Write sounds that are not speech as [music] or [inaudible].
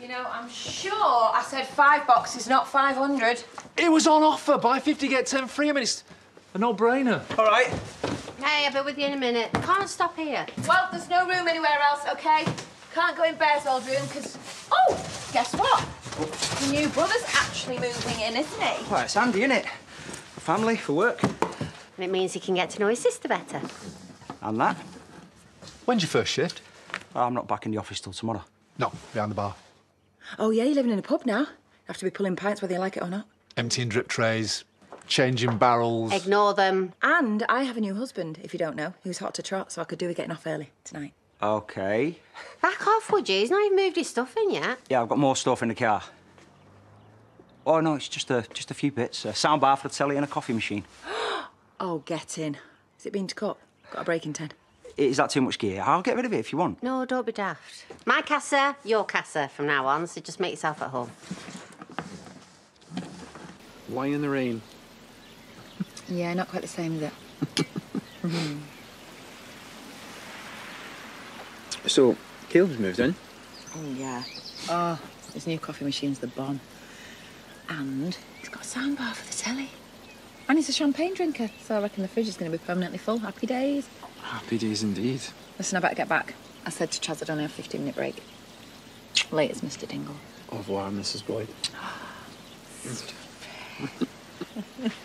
You know, I'm sure I said five boxes, not 500. It was on offer. Buy 50, get 10 free. I mean, it's a no-brainer. All right. Hey, I'll be with you in a minute. Can't stop here. Well, there's no room anywhere else, OK? Can't go in Bear's old room, because... Oh, guess what? The new brother's actually moving in, isn't he? Well, it's handy, isn't it? Family, for work. And it means he can get to know his sister better. And that. When's your first shift? I'm not back in the office till tomorrow. No, behind the bar. Oh, yeah, you're living in a pub now. You have to be pulling pints whether you like it or not. Emptying drip trays, changing barrels. Ignore them. And I have a new husband, if you don't know, who's hot to trot, so I could do with getting off early tonight. Okay. Back off, would you? He's not even moved his stuff in yet. Yeah, I've got more stuff in the car. Oh no, it's just a just a few bits. A sound bar for the telly and a coffee machine. [gasps] Oh, get in. Is it bean-to-cup? Got a break in 10. Is that too much gear? I'll get rid of it if you want. No, don't be daft. My casa, your casa from now on, so just make yourself at home. Why in the rain? Yeah, not quite the same, is it? [laughs] So, Caleb's moved in. Oh, yeah. Oh, his new coffee machine's the bomb. And he's got a soundbar for the telly. And he's a champagne drinker, so I reckon the fridge is going to be permanently full. Happy days. Happy days indeed. Listen, I better get back. I said to Chaz I'd only have a 15 minute break. Late as Mr. Dingle. Au revoir, Mrs. Boyd. [gasps] [laughs]